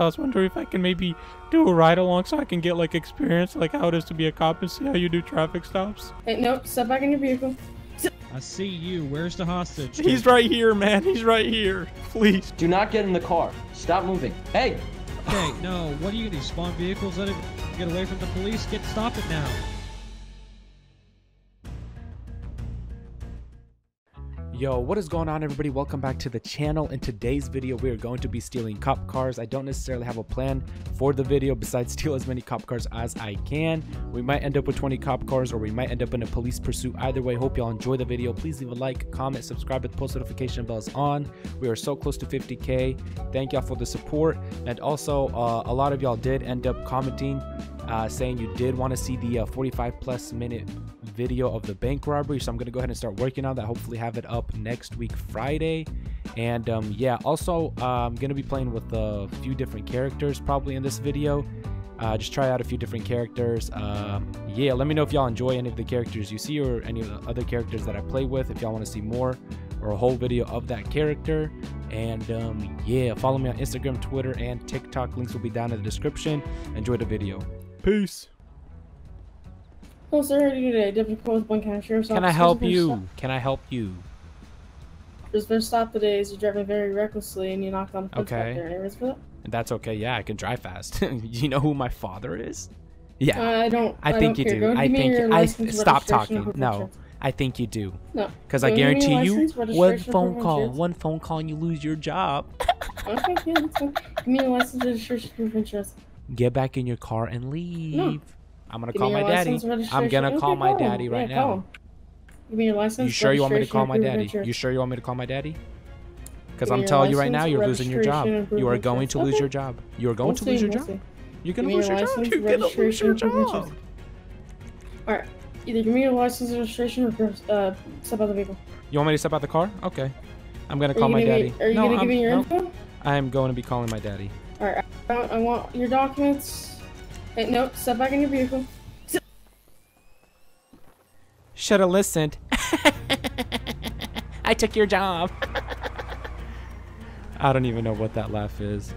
I was wondering if I can maybe do a ride along so I can get like experience like how it is to be a cop and see how you do traffic stops. Hey, no, step back in your vehicle. I see you. Where's the hostage? He's right here, man. He's right here. Please. Do not get in the car. Stop moving. Hey! Okay, no. What are you gonna do? Spawn vehicles? Let it get away from the police? Get stop it now. Yo, what is going on everybody? Welcome back to the channel. In today's video, we are going to be stealing cop cars. I don't necessarily have a plan for the video besides steal as many cop cars as I can. We might end up with 20 cop cars or we might end up in a police pursuit. Either way, hope y'all enjoy the video. Please leave a like, comment, subscribe with post notification bells on. We are so close to 50k. Thank y'all for the support. And also, uh, a lot of y'all did end up commenting uh, saying you did want to see the uh, 45 plus minute video of the bank robbery. So I'm going to go ahead and start working on that. Hopefully, have it up next week, Friday. And um, yeah, also, uh, I'm going to be playing with a few different characters probably in this video. Uh, just try out a few different characters. Uh, yeah, let me know if y'all enjoy any of the characters you see or any of the other characters that I play with. If y'all want to see more or a whole video of that character. And um, yeah, follow me on Instagram, Twitter, and TikTok. Links will be down in the description. Enjoy the video. Peace. How are you today? Cole with Blaine County Sheriff's Can I help you? Can I help you? There's been a stop today as you're driving very recklessly and you knocked on the fence Okay. there. Any for that? That's okay. Yeah, I can drive fast. you know who my father is? Yeah, Uh, I don't. I don't think you care. do. Go I think your I stop talking. and proof of No. I think you do. No. Because I guarantee you, license, one phone call, one phone call, and you lose your job. Okay, yeah, that's fine. Give me your license, registration, proof. Get back in your car and leave. I'm gonna Give call my daddy. I'm gonna okay, call my daddy right Yeah, now. Give me your license. You sure you want me to call my and proof of daddy? You sure you want me to call my daddy? Because I'm telling you right now, you're losing your job. registration, and proof You are going to insurance. lose Okay. your job. You are going We'll to see, lose your we'll job. see. You're gonna lose your your job. You're gonna lose your and proof of job. Alright. Either give me your license, registration, or uh, step out the vehicle. You want me to step out the car? Okay. I'm gonna call my daddy. Be, are you no, gonna I'm, give me your no, info? I'm going to be calling my daddy. Alright, I want your documents. Hey, no, step back in your vehicle. Should have listened. I took your job. I don't even know what that laugh is.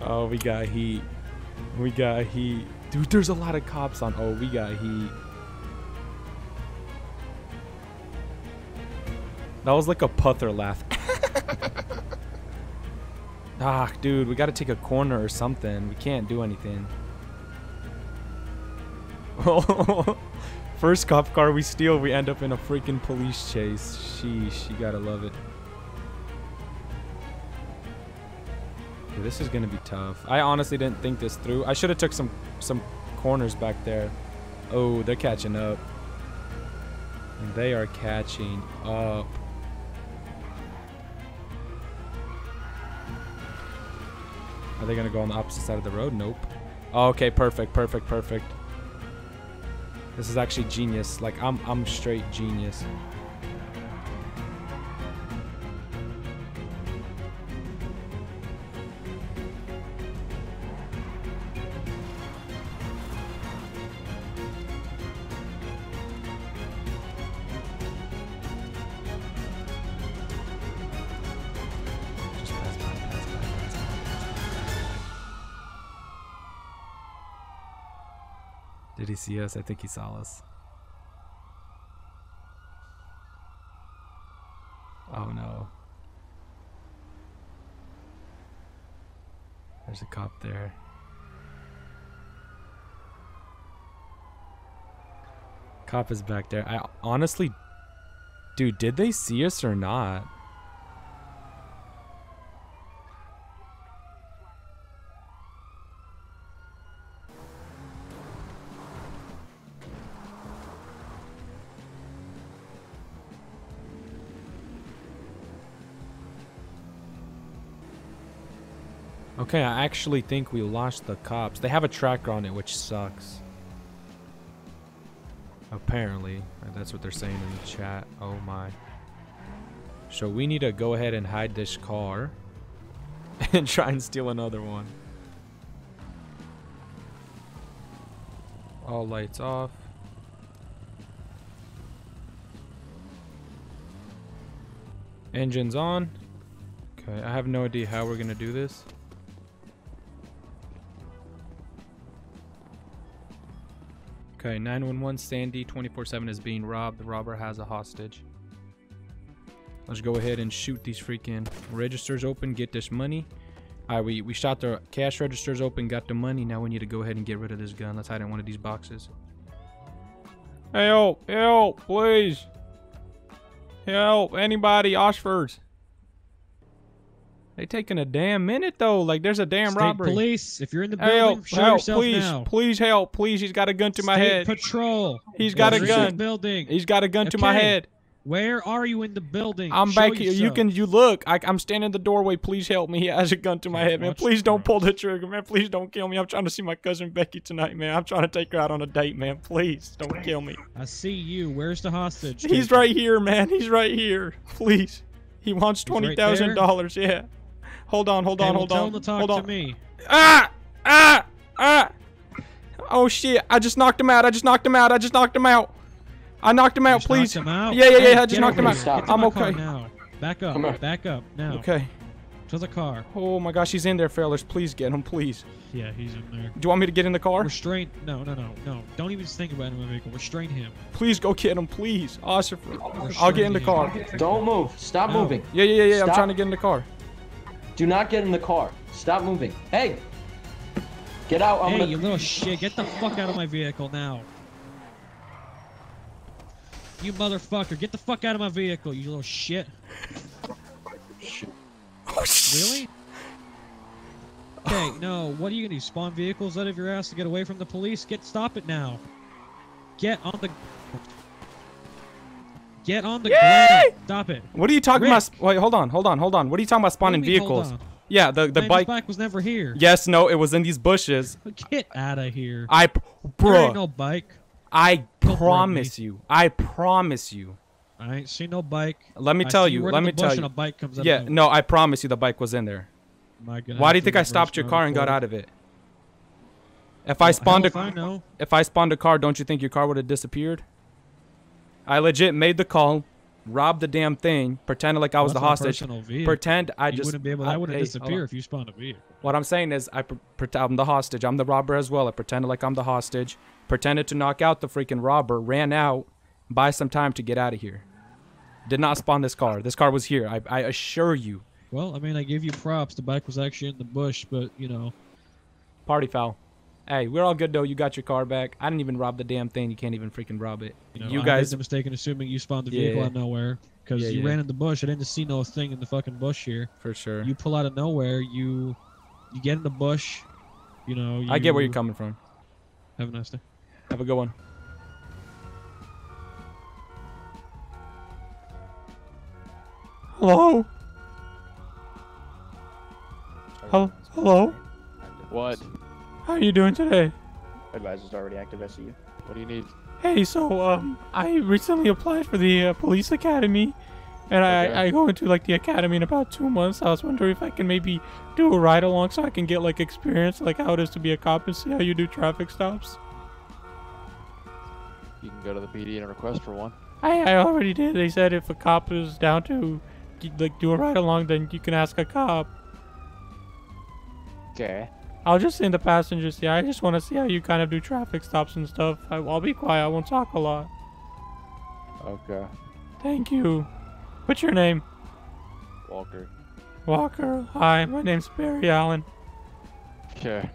Oh, we got heat. We got heat. Dude, there's a lot of cops on. Oh, we got heat. That was like a puther laugh. ah, dude, we gotta take a corner or something. We can't do anything. First cop car we steal, we end up in a freaking police chase. Sheesh, you gotta love it. This is gonna be tough. I honestly didn't think this through. I should have took some some corners back there. Oh, they're catching up. They are catching up. Are they gonna go on the opposite side of the road? Nope. Oh, okay, perfect, perfect, perfect. This is actually genius. Like I'm I'm straight genius. See us? I think he saw us. Oh no. There's a cop there. Cop is back there. I honestly. Dude, did they see us or not? Okay, I actually think we lost the cops. They have a tracker on it, which sucks. Apparently. That's what they're saying in the chat. Oh my. So we need to go ahead and hide this car. and try and steal another one. All lights off. Engines on. Okay, I have no idea how we're gonna do this. Okay, 911 Sandy 24-7 is being robbed. The robber has a hostage. Let's go ahead and shoot these freaking registers open, get this money. Alright, we, we shot the cash registers open, got the money. Now we need to go ahead and get rid of this gun. Let's hide in one of these boxes. Help! Help! Please! Help! Anybody! Oshford! They taking a damn minute though. Like there's a damn State robbery. police, if you're in the building, Help! show Help! yourself Please! now. Please help! Please! He's got a gun to my State head. patrol. He's got a gun. Building. He's got a gun to my head. Where are you in the building? I'm Show back here. You can you look. I, I'm standing in the doorway. Please help me. He has a gun to my head, man. Please don't pull the trigger, man. Please don't kill me. I'm trying to see my cousin Becky tonight, man. I'm trying to take her out on a date, man. Please don't kill me. I see you. Where's the hostage? He's right here, man. He's right here. Please. He wants right twenty thousand dollars. Yeah. Hold on. Hold Okay, on. well, hold tell on. him to talk hold on. to me. Ah! Ah! Ah! Oh shit! I just knocked him out. I just knocked him out. I just knocked him out. I knocked him out. Just Please. knocked him out? Yeah, yeah, yeah. Hey, I just get knocked him out. here. Get to I'm okay. Now. Back up. Back up now. Okay. To the car. Oh my gosh, he's in there, fellas. Please get him, please. Yeah, he's in there. Do you want me to get in the car? Restrain. No, no, no, no. Don't even think about it in my vehicle. Restrain him. Please go get him, please. Oscar, I'll get in the car. Don't move. Stop No. moving. Yeah, yeah, yeah, yeah. I'm trying to get in the car. Do not get in the car. Stop moving. Hey! Get out. I'm hey, gonna. you little shit. Get the fuck out of my vehicle now. You motherfucker. Get the fuck out of my vehicle, you little shit. Oh, Really? Okay, no. What are you gonna do? Spawn vehicles out of your ass to get away from the police? Get stop it now. Get on the. Get on the ground. Stop it. What are you talking Rick. about? Wait, hold on, hold on, hold on. What are you talking about spawning What do you mean, vehicles? Yeah, the the bike. Bike was never here. Yes, no, it was in these bushes. Get out of here. I, p- There ain't bruh, no bike. I Don't promise you. I promise you. I ain't seen no bike. Let me I tell you. Let me tell you. a bike comes Yeah, no. I promise you the bike was in there. I gonna Why do you think I stopped your car and got out of it? If I spawned a if I know. if I spawned a car, don't you think your car would have disappeared? I legit made the call, robbed the damn thing, pretended like I was That's the hostage. Pretend I you just wouldn't be able. I- That wouldn't hey, hold disappear if you spawned a vehicle. What I'm saying is I I'm the hostage. I'm the robber as well. I pretended like I'm the hostage. Pretended to knock out the freaking robber. Ran out. Buy some time to get out of here. Did not spawn this car. This car was here. I, I assure you. Well, I mean, I give you props. The bike was actually in the bush, but you know, Party foul. Hey, we're all good though. You got your car back. I didn't even rob the damn thing. You can't even freaking rob it. you know, You I guys- made the mistake in assuming you spawned the vehicle Yeah. out of nowhere because Yeah, you yeah. ran in the bush. I didn't see no thing in the fucking bush here. For sure. You pull out of nowhere. You, you get in the bush. You know. You I get where you're coming from. Have a nice day. Have a good one. Hello? Hello? Hello? What? How are you doing today? Advisor's already active. I see you. What do you need? Hey, so um, I recently applied for the uh, police academy, and Okay. I, I go into like the academy in about two months. I was wondering if I can maybe do a ride along so I can get like experience, like how it is to be a cop and see how you do traffic stops. You can go to the PD and request for one. I, I already did. They said if a cop is down to like do a ride along, then you can ask a cop. Okay. I'll just in the passenger seat. I just want to see how you kind of do traffic stops and stuff. I, I'll be quiet. I won't talk a lot. Okay. Thank you. What's your name? Walker. Walker. Hi, my name's Barry Allen. Okay.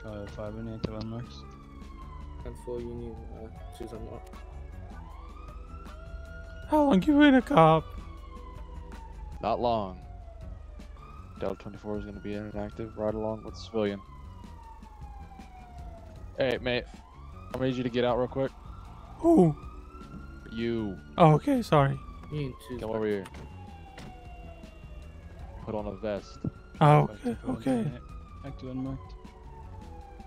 Charlie 5 and 8 to landmarks. And full union, uh, choose unlock. How long you been a cop? Not long. Delta 24 is going to be inactive right along with the civilian. Hey, mate. I need you to get out real quick. Who? You. Oh, okay, sorry. You can choose. Come over here. Put on a vest. Oh, Back okay, to full okay. unit, Back to unmarked.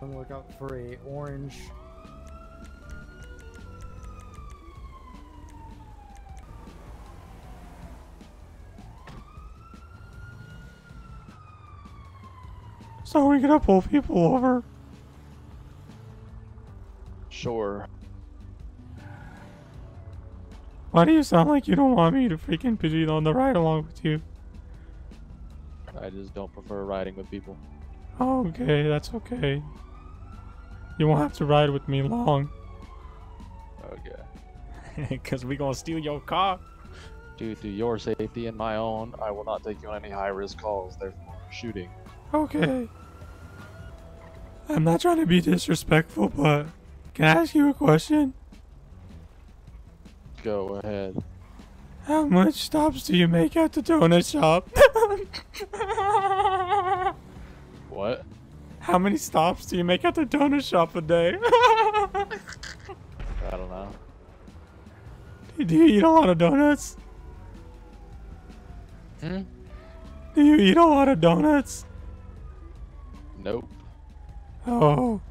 On the lookout for a orange. So we're gonna pull people over. Sure. Why do you sound like you don't want me to freaking be on the ride along with you? I just don't prefer riding with people. Okay, that's okay. You won't have to ride with me long. Okay. Because we gonna steal your car. Due to your safety and my own, I will not take you on any high risk calls, therefore shooting. Okay. I'm not trying to be disrespectful, but can I ask you a question? Go ahead. How much stops do you make at the donut shop? What? How many stops do you make at the donut shop a day? I don't know. do you eat a lot of donuts? Hmm? Do you eat a lot of donuts? Nope. Oh.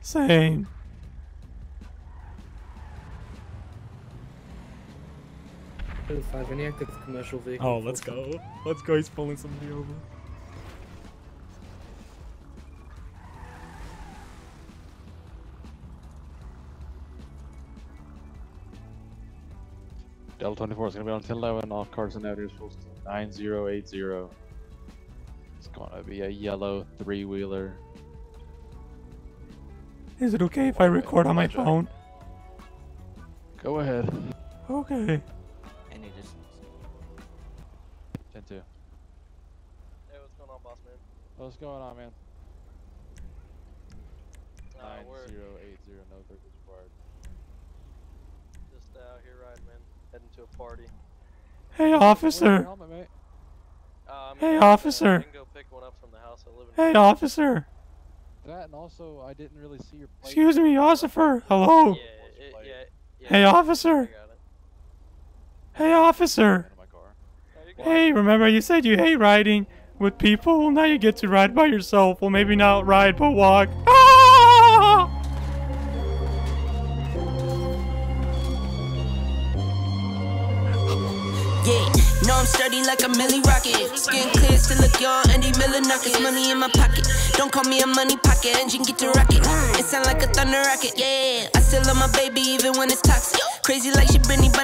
Same. Five, any active commercial vehicle. Oh, let's go. Let's go. He's pulling somebody over. Delta 24 is going to be on 1011 off Carson Avenue, supposed to 9080. It's going to be a yellow three wheeler. Is it okay if I record on my phone? Go ahead. Okay. Any distance. 10 2. Hey, what's going on, boss man? What's going on, man? Uh, we're 9080, no vehicles required. just out here riding, man. Heading to a party. Hey, officer. helmet. Uh, Hey, gonna, uh, officer. I can go pick one up from the house I live in. Hey, officer. That and also, I didn't really see your plate. Excuse me, officer. Hello. Yeah, it, yeah, yeah. Hey, officer. Hey, officer. Out of my car. No, you're good. Hey, remember you said you hate riding with people? Now you get to ride by yourself. Well, maybe not ride, but walk. Ah! I'm sturdy like a milli rocket. Skin clear, still look young, Andy Miller knockers. Money in my pocket. Don't call me a money pocket. Engine get to rocket. It sound like a thunder rocket. Yeah, I still love my baby even when it's toxic. Crazy like she Britney,